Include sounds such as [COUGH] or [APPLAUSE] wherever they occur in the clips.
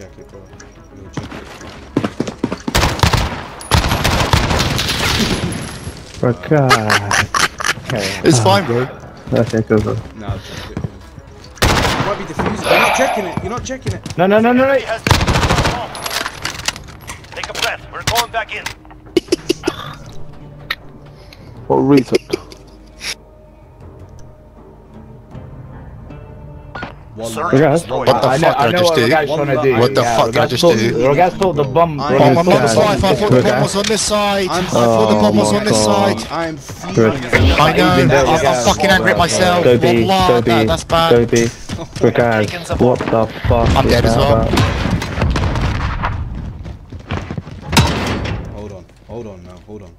Check it, bro. Yo, check it. Bro, God. Okay. It's fine, bro. Okay, cool, cool. Nah, check it. You might be defused. You're not checking it. You're not checking it. No, no, no, no, no. Enemy has defused our bomb. Take a breath. We're going back in. What a retard. One Sir, left. Regards. destroyed. What the I fuck did I I just what do? Regards One trying to la- do. What the yeah, fuck did I just did? do? Regards thought the bomb. I'm- Oh, I'm on the Yeah. side. I thought the bomb was on this side. I'm- thought the bomb was on this side. I'm feeling I know. I'm, I'm fucking angry at myself. Go B, Wallah, go B, that's bad. go B. [LAUGHS] Regards, Taking what the fuck I'm dead as well. Hold on. Hold on now. Hold on.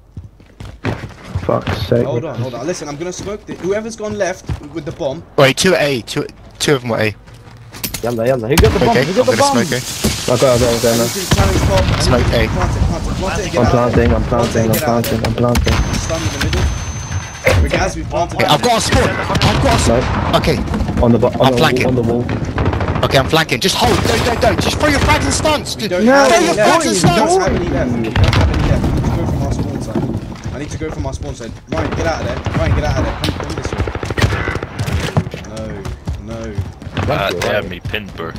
Fuck's sake. Hold on. Hold on. Listen, I'm gonna smoke the, whoever's gone left with the bomb. Wait, two at A. Two, two of them were A. Yalla, yalla. Who got the bomb? Okay, Who I'm got the gonna bomb? smoke I now. need to challenge bomb. I need Smoke to A. I'm out of planting, there. I'm Plant it planting, and I'm get out of planting, there. I'm planting. Stun in the middle. Regards, we planted. Okay, I've got a spawn. I've got a No, spawn. Okay, on the, bo- on I'm the flanking. wall, on the wall. okay, I'm flanking. Just hold. Don't, don't, don't. Just throw your frags and stuns. We Just don't No, have throw any your left. frags and We don't have any left. We don't have any left. We need to go from our spawn side. I need to go from our spawn side. Ryan, get out of there. Ryan, get out of there. Come, come no. Ah, damn me, pinned, bro.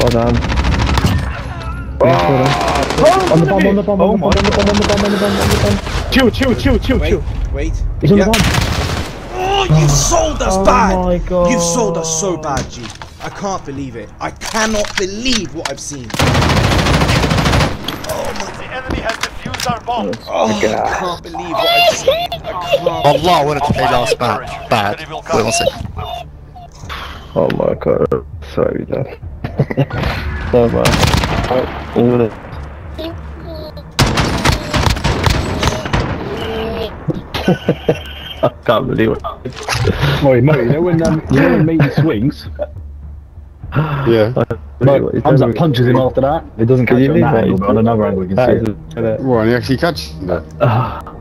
Well done. On the bomb, on the bomb, on the bomb, on the bomb, on the bomb, on the bomb, on the bomb. Chill, chill, chill, chill, Wait, chill. wait. He's on the bomb. Oh, you sold us Oh bad. my God. You've sold us so bad, G. I can't believe it. I cannot believe what I've seen. Oh my. The enemy has defused our bomb. Oh, god I can't believe what [LAUGHS] I've seen. I can't. Allah, I wanted to play last match. Bad. Wait one second. Oh my god. Sorry, Dad. so bad. Oh, look at it. [LAUGHS] I can't believe it. Oi, mate, you know when um, you know when Meaty swings, Yeah. like, Hamza punches him after that. It doesn't catch you it on that angle, but on another angle you can That see is it. Well, and he actually catches that. Ah,